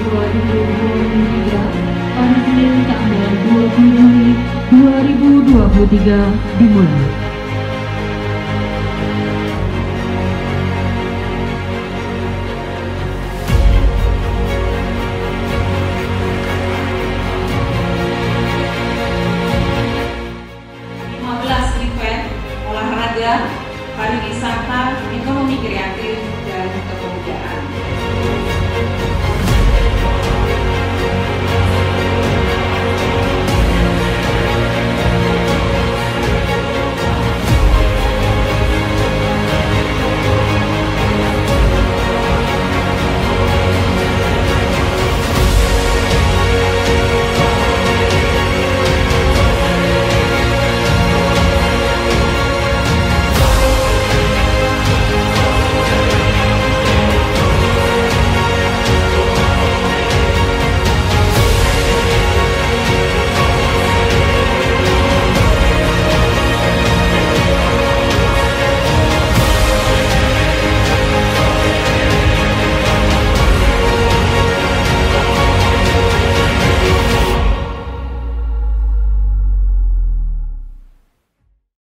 2023 pada Senin tanggal 20 Juli 2023 dimulai. olahraga, pariwisata, ekonomi kreatif